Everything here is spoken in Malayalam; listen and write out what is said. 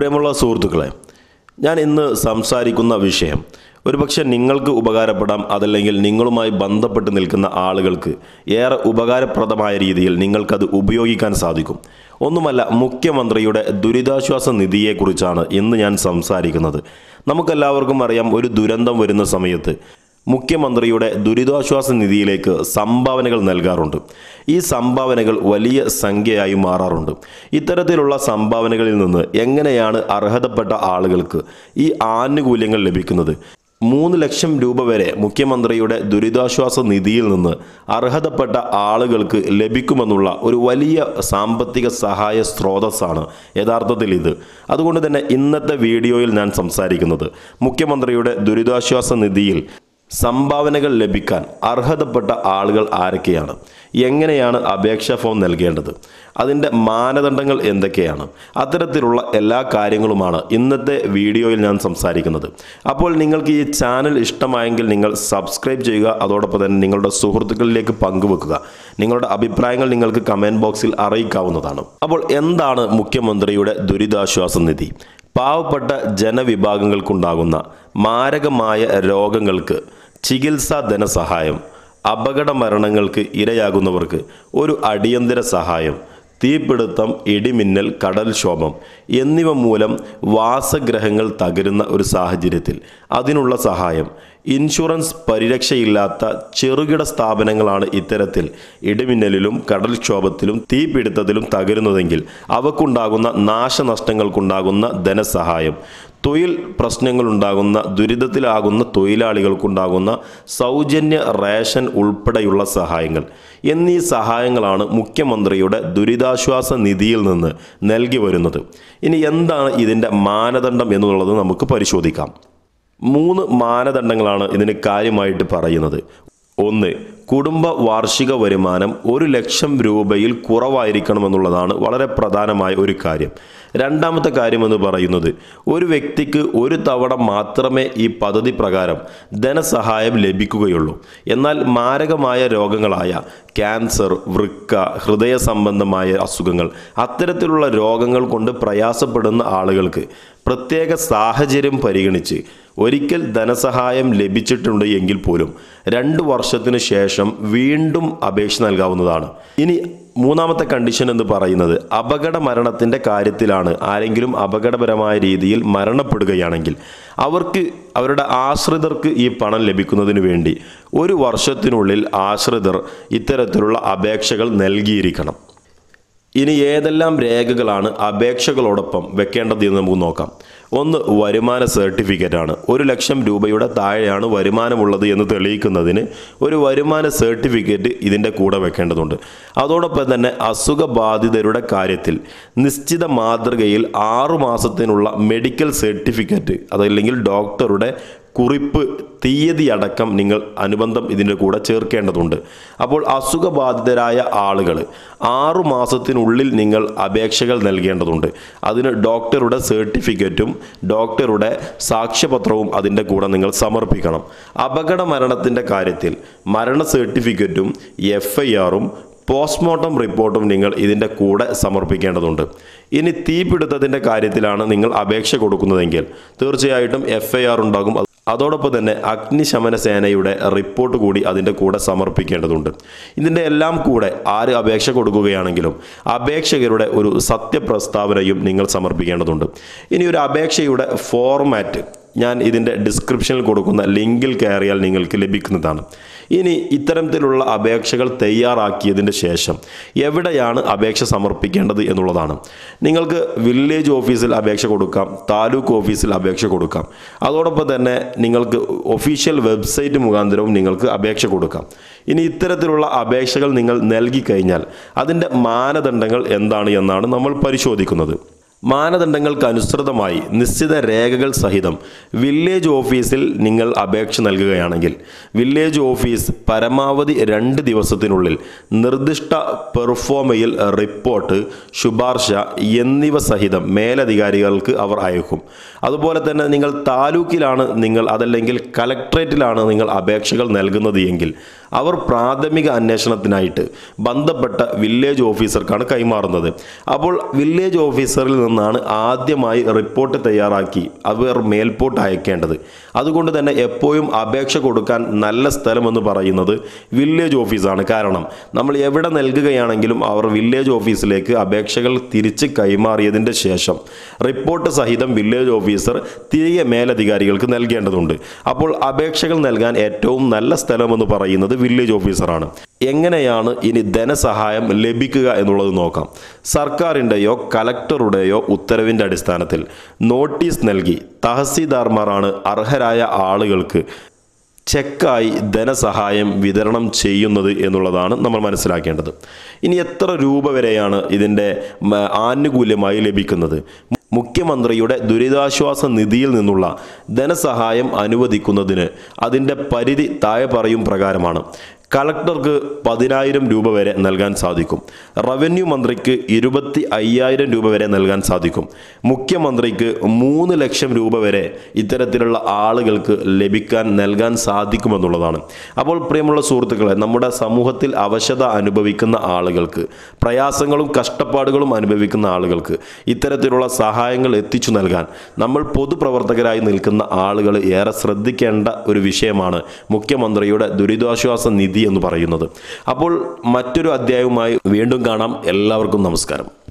പ്രിയമുള്ള സുഹൃത്തുക്കളെ ഞാൻ ഇന്ന് സംസാരിക്കുന്ന വിഷയം ഒരുപക്ഷെ നിങ്ങൾക്ക് ഉപകാരപ്പെടാം അതല്ലെങ്കിൽ നിങ്ങളുമായി ബന്ധപ്പെട്ട് നിൽക്കുന്ന ആളുകൾക്ക് ഏറെ ഉപകാരപ്രദമായ രീതിയിൽ നിങ്ങൾക്കത് ഉപയോഗിക്കാൻ സാധിക്കും. ഒന്നുമല്ല മുഖ്യമന്ത്രിയുടെ ദുരിതാശ്വാസ നിധിയെക്കുറിച്ചാണ് ഇന്ന് ഞാൻ സംസാരിക്കുന്നത്. നമുക്കെല്ലാവർക്കും അറിയാം ഒരു ദുരന്തം വരുന്ന സമയത്ത് മുഖ്യമന്ത്രിയുടെ ദുരിതാശ്വാസ നിധിയിലേക്ക് സംഭാവനകൾ നൽകാറുണ്ട്. ഈ സംഭാവനകൾ വലിയ സംഖ്യയായി മാറാറുണ്ട്. ഇത്തരത്തിലുള്ള സംഭാവനകളിൽ നിന്ന് എങ്ങനെയാണ് അർഹതപ്പെട്ട ആളുകൾക്ക് ഈ ആനുകൂല്യങ്ങൾ ലഭിക്കുന്നത്? മൂന്ന് ലക്ഷം രൂപ വരെ മുഖ്യമന്ത്രിയുടെ ദുരിതാശ്വാസ നിധിയിൽ നിന്ന് അർഹതപ്പെട്ട ആളുകൾക്ക് ലഭിക്കുമെന്നുള്ള ഒരു വലിയ സാമ്പത്തിക സഹായ സ്രോതസ്സാണ് യഥാർത്ഥത്തിൽ ഇത്. അതുകൊണ്ട് തന്നെ ഇന്നത്തെ വീഡിയോയിൽ ഞാൻ സംസാരിക്കുന്നത് മുഖ്യമന്ത്രിയുടെ ദുരിതാശ്വാസ നിധിയിൽ സംഭാവനകൾ ലഭിക്കാൻ അർഹതപ്പെട്ട ആളുകൾ ആരൊക്കെയാണ്? എങ്ങനെയാണ് അപേക്ഷാ ഫോം നൽകേണ്ടത്? അതിന്റെ മാനദണ്ഡങ്ങൾ എന്തൊക്കെയാണ്? അത്തരത്തിലുള്ള എല്ലാ കാര്യങ്ങളുമാണ് ഇന്നത്തെ വീഡിയോയിൽ ഞാൻ സംസാരിക്കുന്നത്. അപ്പോൾ നിങ്ങൾക്ക് ഈ ചാനൽ ഇഷ്ടമായെങ്കിൽ നിങ്ങൾ സബ്സ്ക്രൈബ് ചെയ്യുക അതോടൊപ്പം തന്നെ നിങ്ങളുടെ സുഹൃത്തുക്കളിലേക്ക് പങ്കുവെക്കുക. നിങ്ങളുടെ അഭിപ്രായങ്ങൾ നിങ്ങൾക്ക് കമന്റ് ബോക്സിൽ അറിയിക്കാവുന്നതാണ്. അപ്പോൾ എന്താണ് മുഖ്യമന്ത്രിയുടെ ദുരിതാശ്വാസ നിധി? പാവപ്പെട്ട ജനവിഭാഗങ്ങൾക്കുണ്ടാകുന്ന മാരകമായ രോഗങ്ങൾക്ക് ചികിത്സാ ധനസഹായം അപകട മരണങ്ങൾക്ക് ഇരയാകുന്നവർക്ക് ഒരു അടിയന്തര സഹായം തീപിടുത്തം ഇടിമിന്നൽ കടൽക്ഷോഭം എന്നിവ മൂലം വാസഗ്രഹങ്ങൾ തകരുന്ന ഒരു സാഹചര്യത്തിൽ അതിനുള്ള സഹായം. ഇൻഷുറൻസ് പരിരക്ഷയില്ലാത്ത ചെറുകിട സ്ഥാപനങ്ങളാണ് ഇത്തരത്തിൽ ഇടിമിന്നലിലും കടൽക്ഷോഭത്തിലും തീപിടുത്തത്തിലും തകരുന്നതെങ്കിൽ അവക്കുണ്ടാകുന്ന നാശനഷ്ടങ്ങൾക്കുണ്ടാകുന്ന ധനസഹായം. തൊഴിൽ പ്രശ്നങ്ങളുണ്ടാകുന്ന ദുരിതത്തിലാകുന്ന തൊഴിലാളികൾക്കുണ്ടാകുന്ന സൗജന്യ റേഷൻ ഉൾപ്പെടെയുള്ള സഹായങ്ങൾ. എന്നീ സഹായങ്ങളാണ് മുഖ്യമന്ത്രിയുടെ ദുരിതാശ്വാസ നിധിയിൽ നിന്ന് നൽകി വരുന്നത്. ഇനി എന്താണ് ഇതിന്റെ മാനദണ്ഡം എന്നുള്ളത് നമുക്ക് പരിശോധിക്കാം. മൂന്ന് മാനദണ്ഡങ്ങളാണ് ഇതിന് കാര്യമായിട്ട് പറയുന്നത്. ഒന്ന് കുടുംബ വാർഷിക വരുമാനം ഒരു ലക്ഷം രൂപയിൽ കുറവായിരിക്കണമെന്നുള്ളതാണ് വളരെ പ്രധാനമായ ഒരു കാര്യം. രണ്ടാമത്തെ കാര്യമെന്ന് പറയുന്നത് ഒരു വ്യക്തിക്ക് ഒരു തവണ മാത്രമേ ഈ പദ്ധതി പ്രകാരം ധനസഹായം ലഭിക്കുകയുള്ളൂ. എന്നാൽ മാരകമായ രോഗങ്ങളായ ക്യാൻസർ വൃക്ക ഹൃദയ സംബന്ധമായ അസുഖങ്ങൾ അത്തരത്തിലുള്ള രോഗങ്ങൾ കൊണ്ട് പ്രയാസപ്പെടുന്ന ആളുകൾക്ക് പ്രത്യേക സാഹചര്യം പരിഗണിച്ച് ഒരിക്കൽ ധനസഹായം ലഭിച്ചിട്ടുണ്ട് എങ്കിൽ പോലും രണ്ട് വർഷത്തിന് ശേഷം വീണ്ടും അപേക്ഷ നൽകാവുന്നതാണ്. ഇനി മൂന്നാമത്തെ കണ്ടീഷൻ എന്ന് പറയുന്നത് അപകട മരണത്തിന്റെ കാര്യത്തിലാണ് ആരെങ്കിലും അപകടപരമായ രീതിയിൽ മരണപ്പെടുകയാണെങ്കിൽ അവർക്ക് അവരുടെ ആശ്രിതർക്ക് ഈ പണം ലഭിക്കുന്നതിന് വേണ്ടി ഒരു വർഷത്തിനുള്ളിൽ ആശ്രിതർ ഇത്തരത്തിലുള്ള അപേക്ഷകൾ നൽകിയിരിക്കണം. ഇനി ഏതെല്ലാം രേഖകളാണ് അപേക്ഷകളോടൊപ്പം വെക്കേണ്ടത് എന്ന് നമുക്ക് നോക്കാം. ഒന്ന് വരുമാന സർട്ടിഫിക്കറ്റ് ആണ് ഒരു ലക്ഷം രൂപയുടെ താഴെയാണ് വരുമാനമുള്ളത് എന്ന് തെളിയിക്കുന്നതിന് ഒരു വരുമാന സർട്ടിഫിക്കറ്റ് ഇതിന്റെ കൂടെ വെക്കേണ്ടതുണ്ട്. അതോടൊപ്പം തന്നെ അസുഖബാധിതരുടെ കാര്യത്തിൽ നിശ്ചിത മാതൃകയിൽ ആറു മാസത്തിനുള്ള മെഡിക്കൽ സർട്ടിഫിക്കറ്റ് അതല്ലെങ്കിൽ ഡോക്ടറുടെ കുറിപ്പ് തീയതി അടക്കം നിങ്ങൾ അനുബന്ധം ഇതിന്റെ കൂടെ ചേർക്കേണ്ടതുണ്ട്. അപ്പോൾ അസുഖബാധിതരായ ആളുകൾ ആറു മാസത്തിനുള്ളിൽ നിങ്ങൾ അപേക്ഷകൾ നൽകേണ്ടതുണ്ട്. അതിന് ഡോക്ടറുടെ സർട്ടിഫിക്കറ്റും ഡോക്ടറുടെ സാക്ഷ്യപത്രവും അതിന്റെ കൂടെ നിങ്ങൾ സമർപ്പിക്കണം. അപകട മരണത്തിന്റെ കാര്യത്തിൽ മരണ സർട്ടിഫിക്കറ്റും എഫ് ഐ ആറും പോസ്റ്റ്മോർട്ടം റിപ്പോർട്ടും നിങ്ങൾ ഇതിന്റെ കൂടെ സമർപ്പിക്കേണ്ടതുണ്ട്. ഇനി തീപിടുത്തത്തിന്റെ കാര്യത്തിലാണ് നിങ്ങൾ അപേക്ഷ കൊടുക്കുന്നതെങ്കിൽ തീർച്ചയായിട്ടും എഫ് ഐ ആർ ഉണ്ടാകും. അതോടൊപ്പം തന്നെ അഗ്നിശമന സേനയുടെ റിപ്പോർട്ട് കൂടി അതിന്റെ കൂടെ സമർപ്പിക്കേണ്ടതുണ്ട്. ഇതിന്റെ എല്ലാം കൂടെ ആര് അപേക്ഷ കൊടുക്കുകയാണെങ്കിലും അപേക്ഷകരുടെ ഒരു സത്യപ്രസ്താവനയും നിങ്ങൾ സമർപ്പിക്കേണ്ടതുണ്ട്. ഇനി ഒരു അപേക്ഷയുടെ ഫോർമാറ്റ് ഞാൻ ഇതിന്റെ ഡിസ്ക്രിപ്ഷനിൽ കൊടുക്കുന്ന ലിങ്കിൽ കയറിയാൽ നിങ്ങൾക്ക് ലഭിക്കുന്നതാണ്. ഇനി ഇത്തരത്തിലുള്ള അപേക്ഷകൾ തയ്യാറാക്കിയതിന്റെ ശേഷം എവിടെയാണ് അപേക്ഷ സമർപ്പിക്കേണ്ടത് എന്നുള്ളതാണ്. നിങ്ങൾക്ക് വില്ലേജ് ഓഫീസിൽ അപേക്ഷ കൊടുക്കാം താലൂക്ക് ഓഫീസിൽ അപേക്ഷ കൊടുക്കാം. അതോടൊപ്പം തന്നെ നിങ്ങൾക്ക് ഒഫീഷ്യൽ വെബ്സൈറ്റ് മുഖാന്തരവും നിങ്ങൾക്ക് അപേക്ഷ കൊടുക്കാം. ഇനി ഇത്തരത്തിലുള്ള അപേക്ഷകൾ നിങ്ങൾ നൽകി കഴിഞ്ഞാൽ അതിന്റെ മാനദണ്ഡങ്ങൾ എന്താണ് എന്നാണ് നമ്മൾ പരിശോധിക്കുന്നത്. മാനദണ്ഡങ്ങൾക്ക് അനുസൃതമായി നിശ്ചിത രേഖകൾ സഹിതം വില്ലേജ് ഓഫീസിൽ നിങ്ങൾ അപേക്ഷ നൽകുകയാണെങ്കിൽ വില്ലേജ് ഓഫീസ് പരമാവധി രണ്ട് ദിവസത്തിനുള്ളിൽ നിർദ്ദിഷ്ട പെർഫോമയിൽ റിപ്പോർട്ട് ശുപാർശ എന്നിവ സഹിതം മേലധികാരികൾക്ക് അവർ അയക്കും. അതുപോലെ തന്നെ നിങ്ങൾ താലൂക്കിലാണ് നിങ്ങൾ അതല്ലെങ്കിൽ കലക്ട്രേറ്റിലാണ് നിങ്ങൾ അപേക്ഷകൾ നൽകുന്നത് എങ്കിൽ അവർ പ്രാഥമിക അന്വേഷണത്തിനായിട്ട് ബന്ധപ്പെട്ട വില്ലേജ് ഓഫീസർക്കാണ് കൈമാറുന്നത്. അപ്പോൾ വില്ലേജ് ഓഫീസറിൽ നിന്നാണ് ആദ്യമായി റിപ്പോർട്ട് തയ്യാറാക്കി അവർ മേൽപോട്ട് അയക്കേണ്ടത്. അതുകൊണ്ട് തന്നെ എപ്പോഴും അപേക്ഷ കൊടുക്കാൻ നല്ല സ്ഥലമെന്ന് പറയുന്നത് വില്ലേജ് ഓഫീസാണ് കാരണം നമ്മൾ എവിടെ നൽകുകയാണെങ്കിലും അവർ വില്ലേജ് ഓഫീസിലേക്ക് അപേക്ഷകൾ തിരിച്ച് കൈമാറിയതിന്റെ ശേഷം റിപ്പോർട്ട് സഹിതം വില്ലേജ് ഓഫീസർ തിരികെ മേലധികാരികൾക്ക് നൽകേണ്ടതുണ്ട്. അപ്പോൾ അപേക്ഷകൾ നൽകാൻ ഏറ്റവും നല്ല സ്ഥലമെന്ന് പറയുന്നത് വില്ലേജ് ഓഫീസറാണ് എങ്ങനെയാണ് ഇനി ധനസഹായം ലഭിക്കുക എന്നുള്ളത് നോക്കാം. സർക്കാരിന്റെയോ കലക്ടറുടെയോ ഉത്തരവിന്റെ അടിസ്ഥാനത്തിൽ നോട്ടീസ് നൽകി തഹസീൽദാർമാരാണ് അർഹരായ ആളുകൾക്ക് ചെക്കായി ധനസഹായം വിതരണം ചെയ്യുന്നത് എന്നുള്ളതാണ് നമ്മൾ മനസ്സിലാക്കേണ്ടത്. ഇനി എത്ര രൂപ വരെയാണ് ഇതിന്റെ ആനുകൂല്യമായി ലഭിക്കുന്നത്? മുഖ്യമന്ത്രിയുടെ ദുരിതാശ്വാസ നിധിയിൽ നിന്നുള്ള ധനസഹായം അനുവദിക്കുന്നതിന് അതിന്റെ പരിധി താഴെ പറയും പ്രകാരമാണ്. കളക്ടർക്ക് പതിനായിരം രൂപ വരെ നൽകാൻ സാധിക്കും. റവന്യൂ മന്ത്രിക്ക് ഇരുപത്തി അയ്യായിരം രൂപ വരെ നൽകാൻ സാധിക്കും. മുഖ്യമന്ത്രിക്ക് മൂന്ന് ലക്ഷം രൂപ വരെ ഇത്തരത്തിലുള്ള ആളുകൾക്ക് ലഭിക്കാൻ നൽകാൻ സാധിക്കുമെന്നുള്ളതാണ്. അപ്പോൾ പ്രിയമുള്ള സുഹൃത്തുക്കളെ നമ്മുടെ സമൂഹത്തിൽ അവശത അനുഭവിക്കുന്ന ആളുകൾക്ക് പ്രയാസങ്ങളും കഷ്ടപ്പാടുകളും അനുഭവിക്കുന്ന ആളുകൾക്ക് ഇത്തരത്തിലുള്ള സഹായങ്ങൾ എത്തിച്ചു നൽകാൻ നമ്മൾ പൊതുപ്രവർത്തകരായി നിൽക്കുന്ന ആളുകൾ ഏറെ ശ്രദ്ധിക്കേണ്ട ഒരു വിഷയമാണ് മുഖ്യമന്ത്രിയുടെ ദുരിതാശ്വാസ നിധി എന്ന് പറയുന്നത്. അപ്പോൾ മറ്റൊരു അധ്യായവുമായി വീണ്ടും കാണാം. എല്ലാവർക്കും നമസ്കാരം.